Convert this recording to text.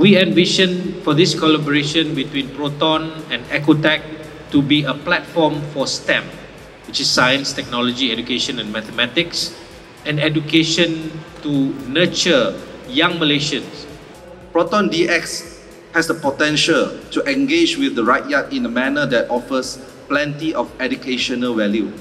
we envision for this collaboration between Proton and Ecotech to be a platform for STEM, which is science, technology, education, and mathematics, and education to nurture young Malaysians. Proton DX has the potential to engage with the right rakyat in a manner that offers plenty of educational value.